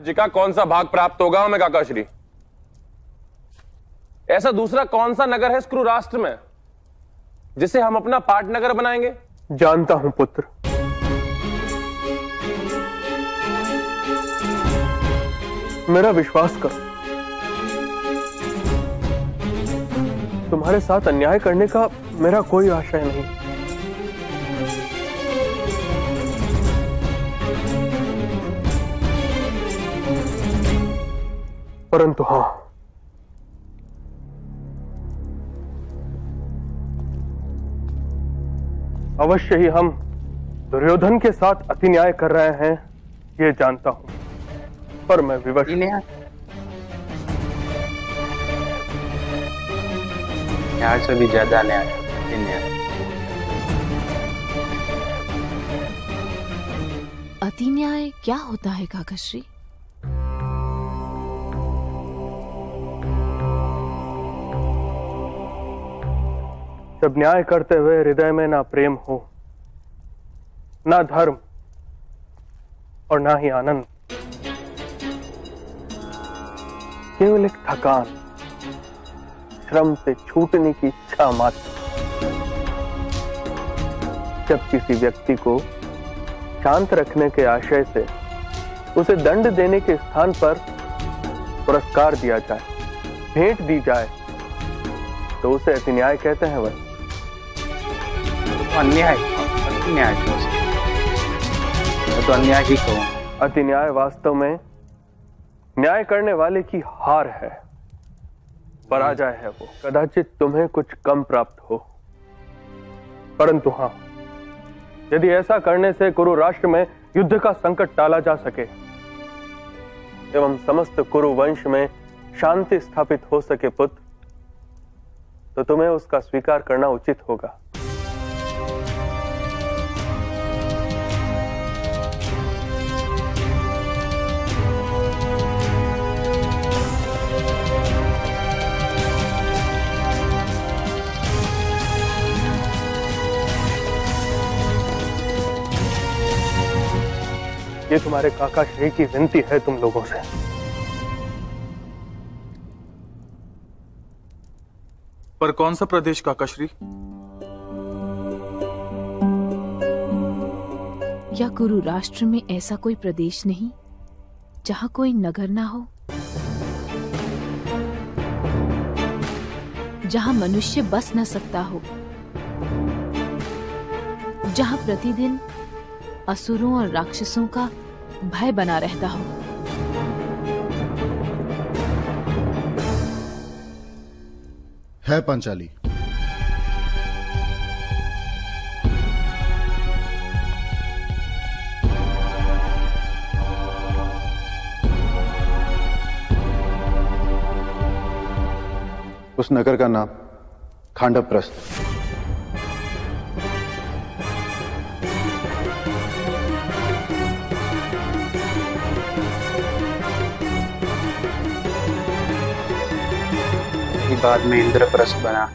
जी का कौन सा भाग प्राप्त होगा? हमें काकाश्री। ऐसा दूसरा कौन सा नगर है स्क्रू राष्ट्र में, जिसे हम अपना पाटनगर बनाएँगे? जानता हूँ, पुत्र। मेरा विश्वास करो। तुम्हारे साथ अन्याय करने का मेरा कोई आशय नहीं। परंतु हाँ। अवश्य ही हम दुर्योधन के साथ अति न्याय कर रहे हैं ये जानता हूँ। पर मैं विवश न्याय से भी ज़्यादा न्याय अति न्याय। अति न्याय क्या होता है काकाश्री? जब न्याय करते हुए हृदय में ना प्रेम हो, ना धर्म, और ना ही आनंद। केवल एक थकान, श्रम से छूटने की इच्छा मात्र। जब किसी व्यक्ति को शांत रखने के आशय से उसे दंड देने के स्थान पर पुरस्कार दिया जाए, भेंट दी जाए तो उसे अति न्याय कहते हैं वह। अन्याय अति न्याय क्यों से? मैं तो अन्याय ही कहूँ। अति न्याय वास्तव में न्याय करने वाले की हार है। पराजय है वो। कदाचित तुम्हें कुछ कम प्राप्त हो। परंतु हाँ यदि ऐसा करने से कुरु राष्ट्र में युद्ध का संकट टाला जा सके एवं समस्त कुरु वंश में शांति स्थापित हो सके पुत्र तो तुम्हें उसका स्वीकार करना उचित होगा। ये तुम्हारे काका श्री की विनती है तुम लोगों से। पर कौन सा प्रदेश काकाश्री या गुरु राष्ट्र में ऐसा कोई प्रदेश नहीं, जहाँ कोई नगर ना हो? जहाँ मनुष्य बस न सकता हो? जहाँ प्रतिदिन असुरों और राक्षसों का भय बना रहता हो? है पंचाली। उस नगर का नाम खांडवप्रस्थ। ही बाद में इंद्रप्रस्थ बना।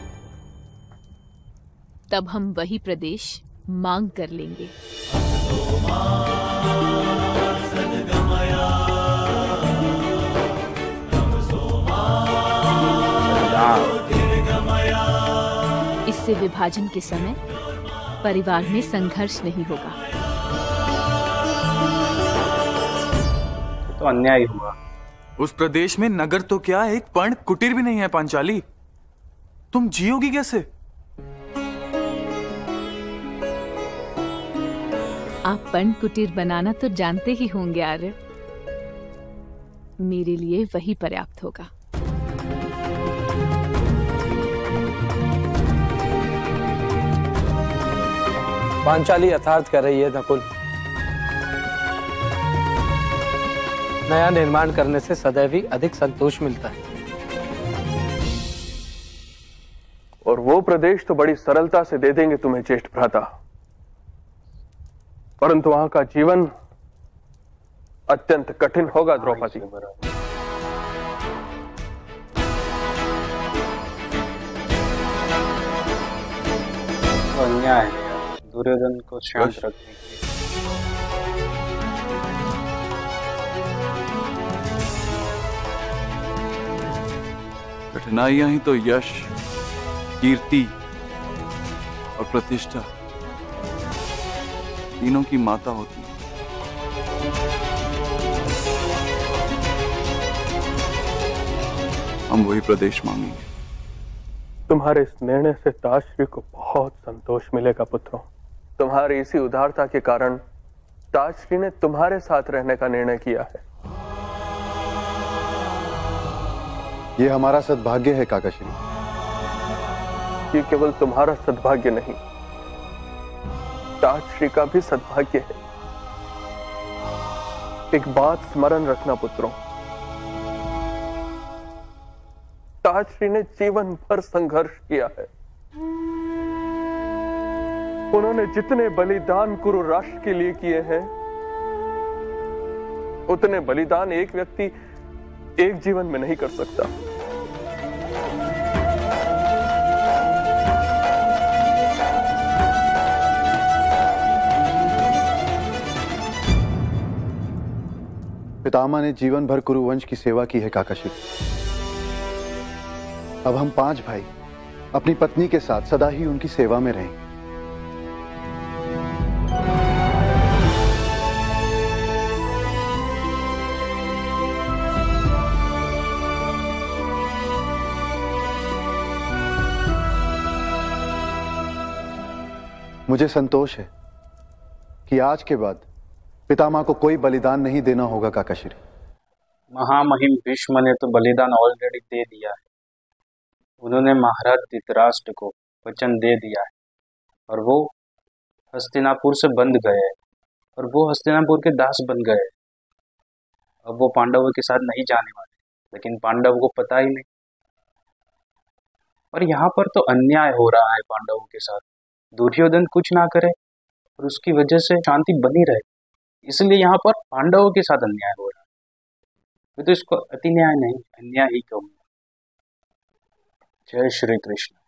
तब हम वही प्रदेश मांग कर लेंगे। इससे विभाजन के समय परिवार में संघर्ष नहीं होगा। तो अन्याय हुआ। उस प्रदेश में नगर तो क्या एक पर्ण कुटीर भी नहीं है पांचाली। तुम जियोगी कैसे? आप पर्ण कुटीर बनाना तो जानते ही होंगे आर्य। मेरे लिए वही पर्याप्त होगा। पांचाली यथार्थ कर रही है नकुल। नया निर्माण करने से सदैव ही अधिक संतोष मिलता है। और वो प्रदेश तो बड़ी सरलता से दे देंगे तुम्हें ज्येष्ठ भ्राता। परंतु वहाँ का जीवन अत्यंत कठिन होगा द्रौपदी। अन्याय दुर्योधन को शांत रखने के लिए। कठिनाइयाँ ही तो यश, कीर्ति और प्रतिष्ठा तीनों की माता होती है। हम वही प्रदेश मांगेंगे। तुम्हारे इस निर्णय से ताजश्री को बहुत संतोष मिलेगा, पुत्रों। तुम्हारी इसी उदारता के कारण ताजश्री ने तुम्हारे साथ रहने का निर्णय किया है। ये हमारा सद्भाग्य है, काकाश्री। ये केवल तुम्हारा सद्भाग्य नहीं ताजश्री का भी सद्भाग्य है। एक बात स्मरण रखना पुत्रों। ताजश्री ने जीवन भर संघर्ष किया है। उन्होंने जितने बलिदान कुरु राष्ट्र के लिए किए हैं, उतने बलिदान एक व्यक्ति एक जीवन में नहीं कर सकता। पितामह ने जीवन भर कुरुवंश की सेवा की है काकाश्री अब हम पाँच भाई अपनी पत्नी के साथ सदा ही उनकी सेवा में रहें। मुझे संतोष है कि आज के बाद पितामह को कोई बलिदान नहीं देना होगा काकाश्री। महामहिम भीष्म ने तो बलिदान ऑलरेडी दे दिया है। उन्होंने महाराज धृतराष्ट्र को वचन दे दिया है। और वो हस्तिनापुर से बंद गए और वो हस्तिनापुर के दास बन गए अब वो पांडवों के साथ नहीं जाने वाले। लेकिन पांडव को पता ही नहीं। और यहाँ पर तो अन्याय हो रहा है पांडवों के साथ। दुर्योधन कुछ ना करे, और उसकी वजह से शांति बनी रहे। इसलिए यहाँ पर पांडवों के साथ अन्याय हो रहा है। तो इसको अति न्याय नहीं, अन्याय ही कहूँगा जय श्री कृष्ण।